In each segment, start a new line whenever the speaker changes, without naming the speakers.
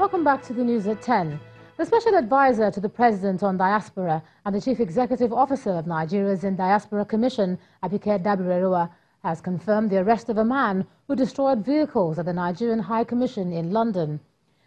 Welcome back to the news at 10. The special advisor to the president on diaspora and the chief executive officer of Nigerians in Diaspora Commission, Abike Dabiri has confirmed the arrest of a man who destroyed vehicles at the Nigerian High Commission in London.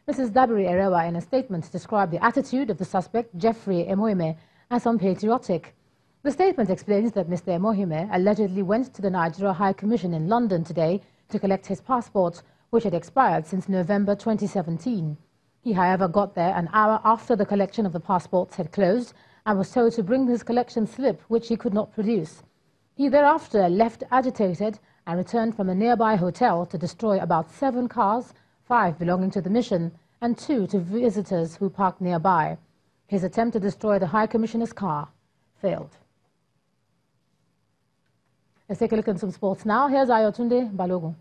Mrs. Dabiri Erewa, in a statement, described the attitude of the suspect, Jeffrey Emohime, as unpatriotic. The statement explains that Mr. Emohime allegedly went to the Nigeria High Commission in London today to collect his passport, which had expired since November 2017. He, however, got there an hour after the collection of the passports had closed and was told to bring his collection slip, which he could not produce. He thereafter left agitated and returned from a nearby hotel to destroy about seven cars, five belonging to the mission and two to visitors who parked nearby. His attempt to destroy the High Commissioner's car failed. Let's take a look at some sports now. Here's Ayotunde Balogun.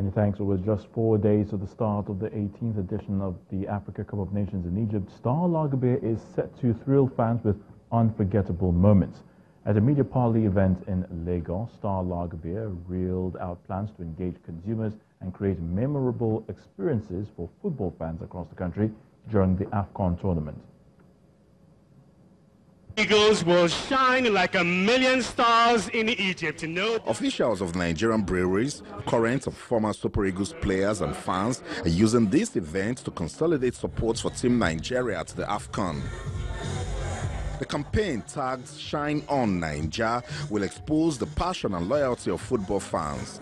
Many thanks. It was just four days to the start of the 18th edition of the Africa Cup of Nations in Egypt. Star Lager Beer is set to thrill fans with unforgettable moments. At a media parley event in Lagos, Star Lager Beer reeled out plans to engage consumers and create memorable experiences for football fans across the country during the AFCON tournament.
Eagles will shine like a million stars in Egypt. No.
Officials of Nigerian breweries, current and former Super Eagles players and fans are using this event to consolidate support for Team Nigeria at the AFCON. The campaign tagged Shine On Nigeria will expose the passion and loyalty of football fans.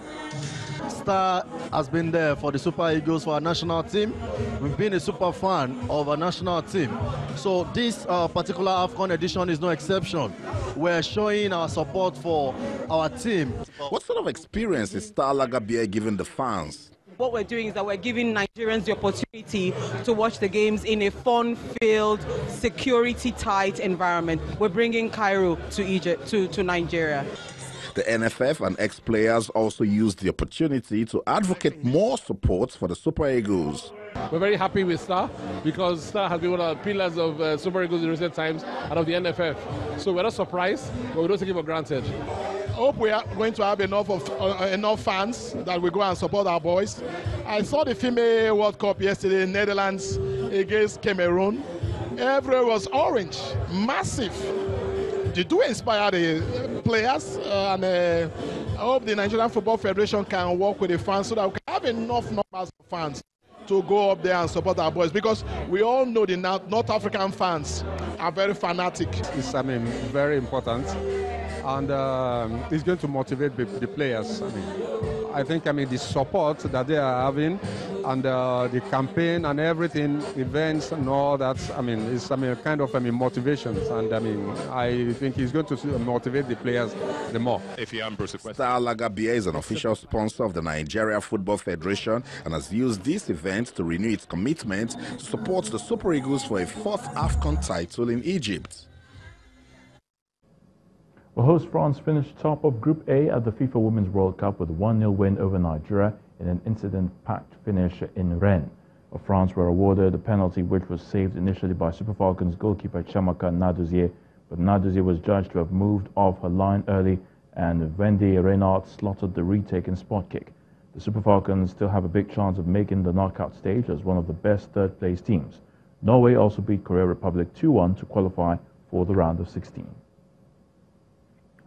Star has been there for the Super Eagles for our national team. We've been a super fan of our national team. So this uh, particular AFCON edition is no exception. We're showing our support for our team.
What sort of experience is Star Lager Beer giving the fans?
what we're doing is that we're giving Nigerians the opportunity to watch the games in a fun-filled, security-tight environment. We're bringing Cairo to Egypt, to, to Nigeria.
The NFF and ex-players also used the opportunity to advocate more support for the Super Eagles.
We're very happy with Star because Star has been one of the pillars of uh, Super Eagles in recent times and of the NFF. So we're not surprised, but we don't take it for granted
hope we are going to have enough of uh, enough fans that will go and support our boys. I saw the female World Cup yesterday in Netherlands against Cameroon. Everywhere was orange, massive. They do inspire the players, uh, and uh, I hope the Nigerian Football Federation can work with the fans so that we can have enough numbers of fans to go up there and support our boys because we all know the North African fans are very fanatic.
It's I mean very important and um, it's going to motivate the, the, players. I mean, I think I mean the support that they are having and uh, the campaign and everything, events and all that. I mean, it's I mean kind of I mean motivations, and I mean I think he's going to motivate the players the more.
If you Star Lager Beer is an official sponsor of the Nigeria Football Federation and has used this event to renew its commitment to support the Super Eagles for a fourth AFCON title in Egypt.
Well, host France finished top of Group A at the FIFA Women's World Cup with a 1-0 win over Nigeria in an incident-packed finish in Rennes. France were awarded a penalty which was saved initially by Super Falcons goalkeeper Chiamaka Nnadozie, but Nnadozie was judged to have moved off her line early and Wendie Renard slotted the retaken spot kick. The Super Falcons still have a big chance of making the knockout stage as one of the best third-place teams. Norway also beat Korea Republic 2-1 to qualify for the round of 16.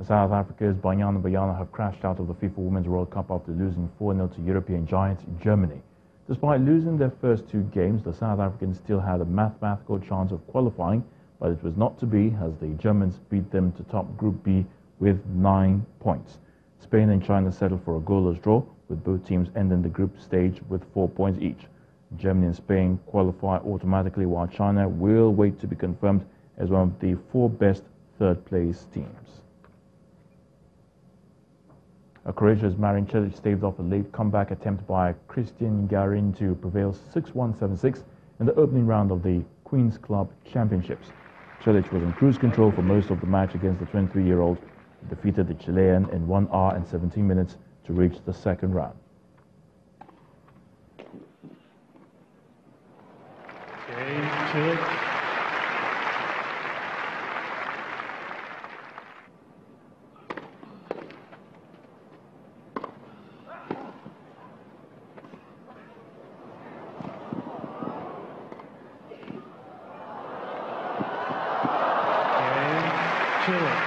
South Africa's Banyana Banyana have crashed out of the FIFA Women's World Cup after losing 4-0 to European giants Germany. Despite losing their first two games, the South Africans still had a mathematical chance of qualifying, but it was not to be as the Germans beat them to top Group B with nine points. Spain and China settled for a goalless draw, with both teams ending the group stage with four points each. Germany and Spain qualify automatically, while China will wait to be confirmed as one of the four best third place teams. A courageous Marin staved off a late comeback attempt by Cristian Garin to prevail 6-1-7-6 in the opening round of the Queen's Club Championships. Cilic was in cruise control for most of the match against the 23-year-old, defeated the Chilean in 1 hour and 17 minutes to reach the second round.
it.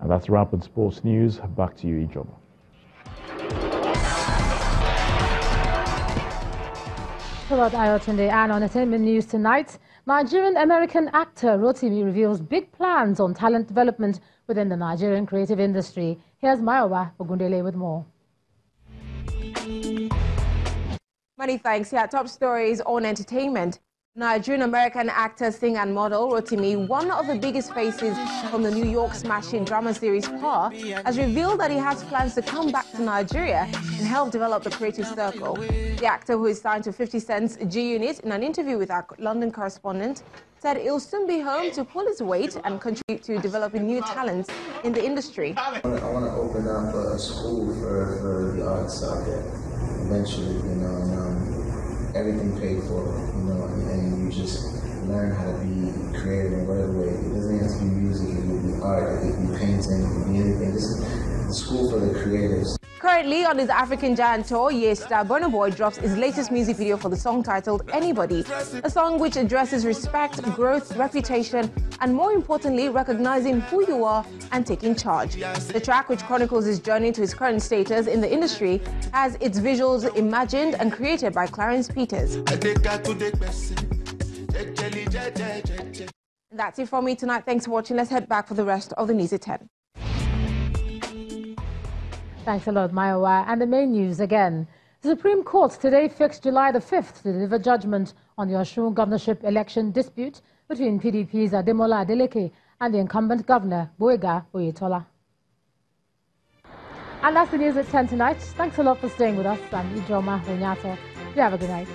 And
that's Rapid Sports News. Back to you, Ijoba.
Hello, Ayotunde, and on entertainment news tonight, Nigerian-American actor Rotimi reveals big plans on talent development within the Nigerian creative industry. Here's Mayowa Ogundele with more.
Many thanks. Yeah, top stories on entertainment. Nigerian-American actor, singer and model Rotimi, one of the biggest faces from the New York smashing drama series Power, has revealed that he has plans to come back to Nigeria and help develop the creative circle. The actor, who is signed to 50 Cent's G-Unit, in an interview with our London correspondent, said he'll soon be home to pull his weight and contribute to developing new talents in the industry.
I want to open up a school for, for the arts out there eventually, you know, and um, everything paid for, you know, and, and, you just learn how to be creative in whatever way. It doesn't have to be music, it could be art, it could be painting, it could be anything. This is the school for the creatives.
Currently on his African Giant tour, Ye star Burna Boy drops his latest music video for the song titled Anybody, a song which addresses respect, growth, reputation, and more importantly, recognizing who you are and taking charge. The track, which chronicles his journey to his current status in the industry, has its visuals imagined and created by Clarence Peters. That's it for me tonight. Thanks for watching. Let's head back for the rest of the news at 10.
Thanks a lot, Mayowa. And the main news again. The Supreme Court today fixed July the 5th to deliver judgment on the Osun governorship election dispute between PDP's Ademola Adeleke and the incumbent governor, Gboyega Oyetola. And that's the news at 10 tonight. Thanks a lot for staying with us. I'm Ijoma Onyato. You have a good night.